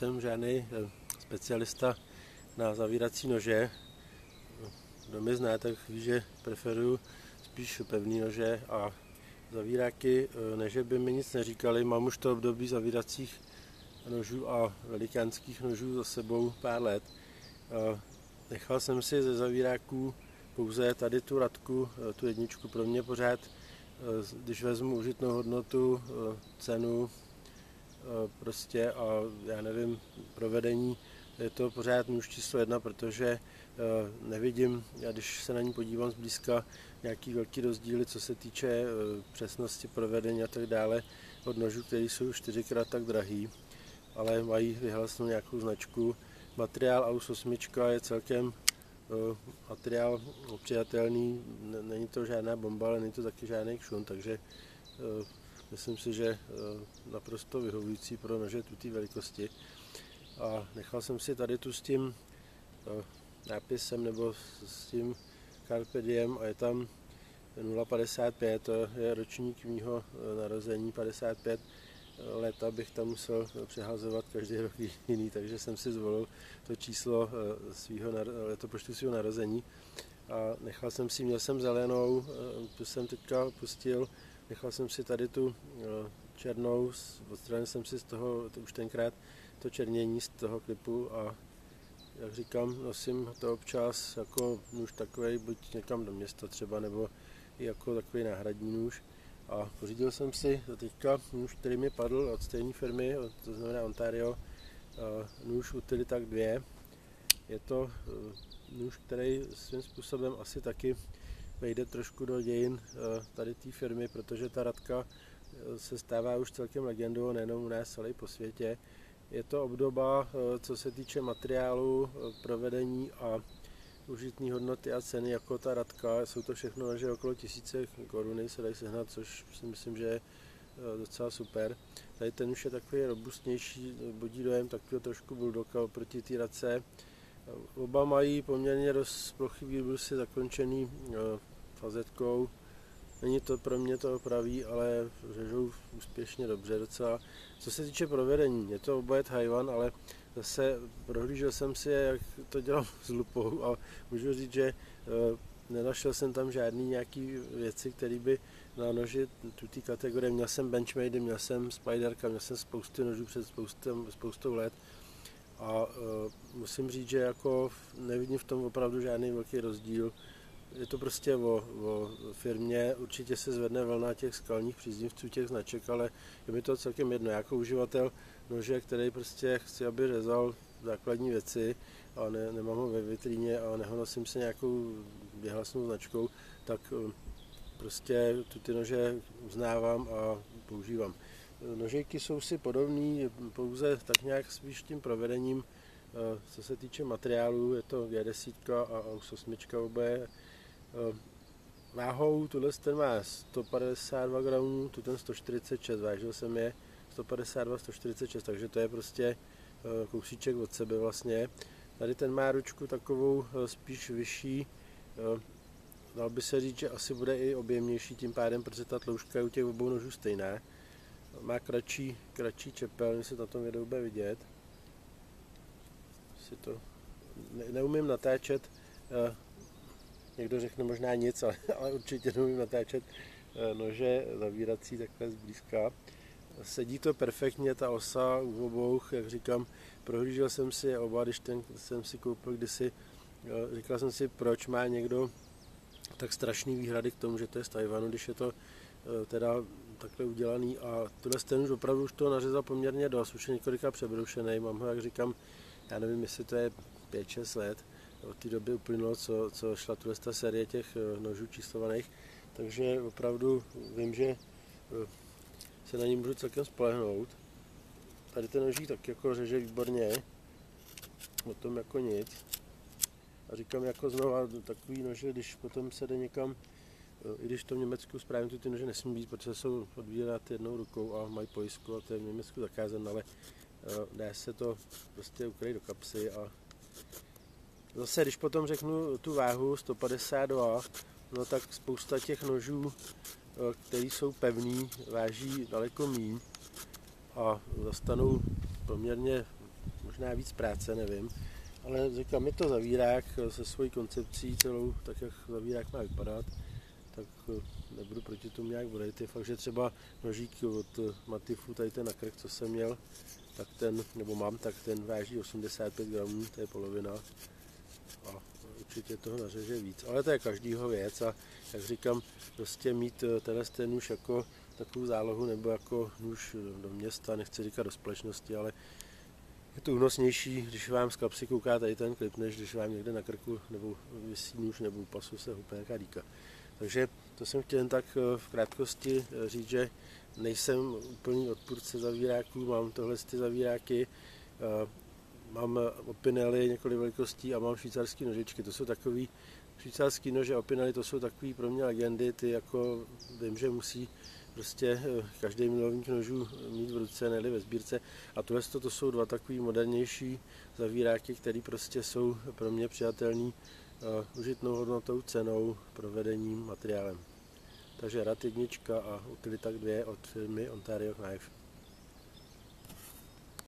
Jsem žádný eh, specialista na zavírací nože. Kdo mě zná, tak ví, že preferuju spíš pevný nože a zavíráky, eh, ne že by mi nic neříkali, mám už to období zavíracích nožů a velikánských nožů za sebou pár let. Eh, nechal jsem si ze zavíráků pouze tady tu radku, tu jedničku pro mě pořád, když vezmu užitnou hodnotu, cenu, Eh, prostě a já nevím, provedení je to pořád nůž číslo jedna, protože eh, nevidím, já když se na ní podívám zblízka, nějaký velký rozdíly, co se týče eh, přesnosti provedení a tak dále od nožů, které jsou čtyřikrát tak drahý, ale mají vyhlasnou nějakou značku. Materiál AUS 8 je celkem materiál přijatelný, není to žádná bomba, ale není to taky žádný kšun, takže Myslím si, že eh, naprosto vyhovující pro nože tuté velikosti. A nechal jsem si tady tu s tím eh, nápisem nebo s tím Carpe Diem a je tam 0,55, to je ročník mýho eh, narození, 55 let, abych tam musel přehazovat každý rok jiný, takže jsem si zvolil to číslo svého letopočtu svého narození a nechal jsem si, měl jsem zelenou, tu jsem teďka pustil Nechal jsem si tady tu eh, černou, odstranil jsem si z toho to už tenkrát to černění z toho klipu a jak říkám, nosím to občas jako nůž takový, buď někam do města třeba, nebo i jako takový náhradní nůž. A pořídil jsem si teďka nůž, který mi padl od stejné firmy, to znamená Ontario, eh, nůž Utilita 2. Je to eh, nůž, který svým způsobem asi taky vejde trošku do dějin eh, tady té firmy, protože ta Radka eh, se stává už celkem legendou, nejenom u nás, ale i po světě. Je to obdoba, eh, co se týče materiálu, provedení a užitní hodnoty a ceny jako ta Radka. Jsou to všechno naže okolo tisíce koruny se dají sehnat, což si myslím, že je docela super. Tady ten už je takový robustnější, budí dojem takového trošku bulldoga oproti té Radce. Oba mají poměrně dost plochy výbrusy zakončený fazetkou. Není to pro mě to pravý, ale řežou úspěšně dobře docela. Co se týče provedení, je to oboje Taiwan, ale zase prohlížel jsem si, jak to dělám s lupou a můžu říct, že e, nenašel jsem tam žádný nějaký věci, které by na noži tu té kategorie, měl jsem Benchmade, měl jsem Spiderka, měl jsem spoustu nožů před spoustou, spoustou let a uh, musím říct, že jako nevidím v tom opravdu žádný velký rozdíl je to prostě o, o firmě, určitě se zvedne vlna těch skalních příznivců těch značek, ale je mi to celkem jedno. Jako uživatel nože, který prostě chci, aby řezal základní věci a ne, nemám ho ve vitríně a nehonosím se nějakou vyhlasnou značkou, tak eh, prostě tu ty nože uznávám a používám. Nožejky jsou si podobné, pouze tak nějak spíš tím provedením, eh, co se týče materiálu, je to G10 a AUS 8 obé, Eh, váhou tuhle ten má 152 gramů, tu ten 146, vážil jsem je 152, 146, takže to je prostě eh, kousíček od sebe vlastně. Tady ten má ručku takovou eh, spíš vyšší, dal by se říct, že asi bude i objemnější tím pádem, protože ta tloušťka je u těch obou nožů stejná. Má kratší, kratší čepel, se na tom videu bude vidět. Si to ne, neumím natáčet Někdo řekne možná nic, ale, ale určitě neumím natáčet eh, nože zavírací takhle zblízka. Sedí to perfektně, ta osa u obou, jak říkám, prohlížel jsem si je oba, když ten jsem si koupil kdysi, eh, říkal jsem si, proč má někdo tak strašný výhrady k tomu, že to je z Tajvanu, když je to eh, teda takhle udělaný a tohle ten už opravdu už to nařezal poměrně dost, už je několika přebrušený, mám ho, jak říkám, já nevím, jestli to je 5-6 let, od té doby uplynulo, co, co šla tuhle ta série těch eh, nožů číslovaných, takže opravdu vím, že eh, se na ní můžu celkem spolehnout. Tady ten noží tak jako řeže výborně, o tom jako nic. A říkám jako znova, takový nože, když potom se jde někam, eh, i když to v Německu správně ty nože nesmí být, protože jsou odvírat jednou rukou a mají pojistku a to je v Německu zakázané, ale dá se to prostě ukryt do kapsy a Zase, když potom řeknu tu váhu 152, no tak spousta těch nožů, eh, které jsou pevný, váží daleko míň a zastanou poměrně možná víc práce, nevím. Ale říkám, je to zavírák se svojí koncepcí celou, tak jak zavírák má vypadat, tak nebudu proti tomu nějak volit. Je fakt, že třeba nožík od Matifu, tady ten nakrk, co jsem měl, tak ten, nebo mám, tak ten váží 85 gramů, to je polovina. A určitě toho nařeže víc. Ale to je každýho věc a jak říkám, prostě mít eh, tenhle ten nůž jako takovou zálohu nebo jako nůž do města, nechci říkat do společnosti, ale je to únosnější, když vám z kapsy kouká tady ten klip, než když vám někde na krku nebo vysí nůž nebo pasu se hupne nějaká dýka. Takže to jsem chtěl jen tak eh, v krátkosti eh, říct, že nejsem úplný odpůrce zavíráků, mám tohle ty zavíráky, eh, mám opinely několik velikostí a mám švýcarské nožičky. To jsou takový švýcarský nože opinely, to jsou takový pro mě legendy, ty jako vím, že musí prostě každý milovník nožů mít v ruce, ne ve sbírce. A tohle to jsou dva takový modernější zavíráky, které prostě jsou pro mě přijatelný užitnou hodnotou, cenou, provedením, materiálem. Takže rad jednička a utilita 2 od firmy Ontario Knife.